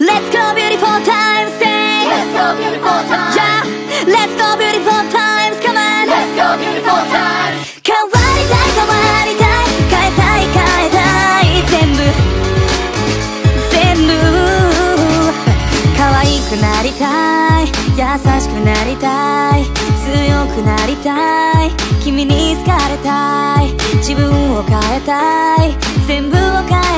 Let's go beautiful times say Let's go beautiful times Yeah Let's go beautiful times come on Let's go beautiful times 変わりたい変わりたい変えたい変えたい全部全部可愛くなりたい優しくなりたい強くなりたい君に好かれたい自分を変えたい全部を変え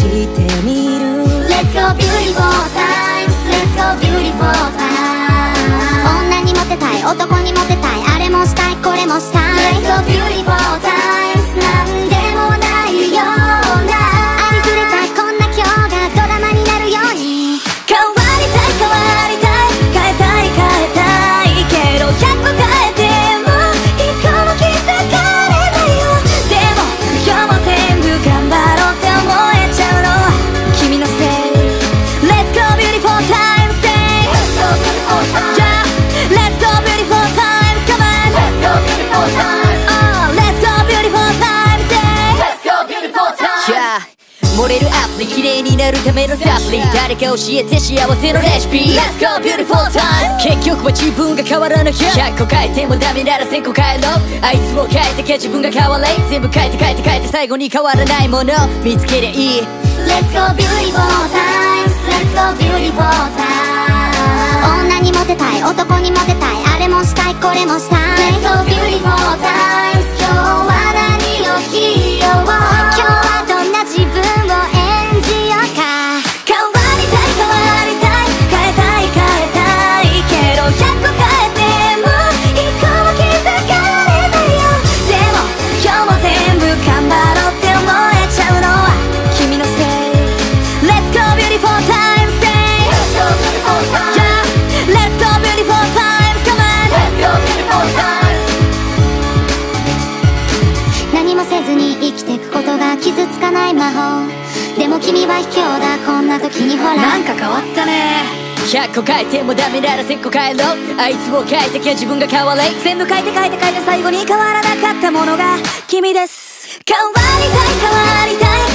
してみる Let's go beautiful times Let's go beautiful times 女にモテたい男にモテたいあれもしたいこれもしたい Let's go beautiful times るためのサプリ誰か教えて幸せのレシピ Let's go beautiful time 結局は自分が変わらなきゃ100個変えてもダメなら1000個変えろあいつを変えてけ自分が変われ全部変えて変えて変えて最後に変わらないもの見つけりゃいい Let's go beautiful times Let's go beautiful times 女にモテたい男にモテたいあれもしたいこれもしたい傷つかない魔法。でも君は卑怯だ。こんな時にほら。なんか変わったね。100個変えてもダメなら1000個変えろ。あいつを変えてけ自分が変われ。全部変えて変えて変えて最後に変わらなかったものが君です。変わりたい変わりたい。